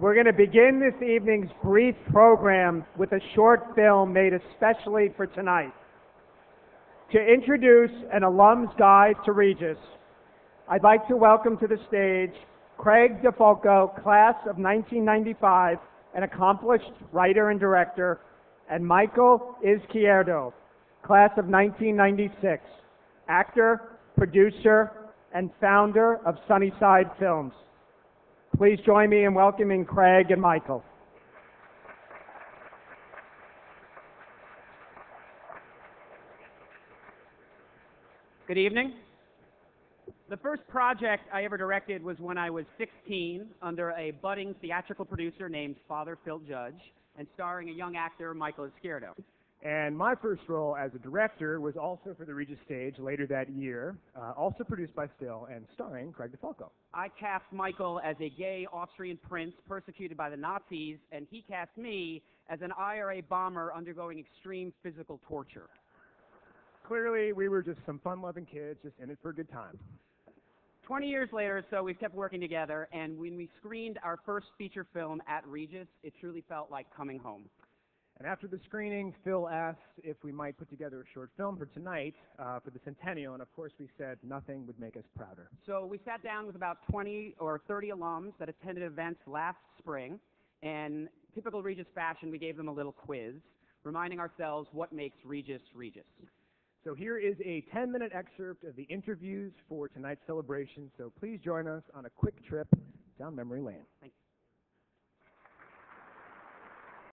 We're going to begin this evening's brief program with a short film made especially for tonight. To introduce an alum's guide to Regis, I'd like to welcome to the stage Craig DeFalco, class of 1995, an accomplished writer and director, and Michael Izquierdo, class of 1996, actor, producer, and founder of Sunnyside Films. Please join me in welcoming Craig and Michael. Good evening. The first project I ever directed was when I was 16 under a budding theatrical producer named Father Phil Judge and starring a young actor, Michael Izquierdo. And my first role as a director was also for the Regis stage later that year, uh, also produced by Still and starring Craig DeFalco. I cast Michael as a gay Austrian prince persecuted by the Nazis, and he cast me as an IRA bomber undergoing extreme physical torture. Clearly, we were just some fun-loving kids just in it for a good time. 20 years later, so we've kept working together, and when we screened our first feature film at Regis, it truly felt like coming home. And after the screening, Phil asked if we might put together a short film for tonight uh, for the centennial, and of course we said nothing would make us prouder. So we sat down with about 20 or 30 alums that attended events last spring, and typical Regis fashion, we gave them a little quiz, reminding ourselves what makes Regis Regis. So here is a 10-minute excerpt of the interviews for tonight's celebration, so please join us on a quick trip down memory lane.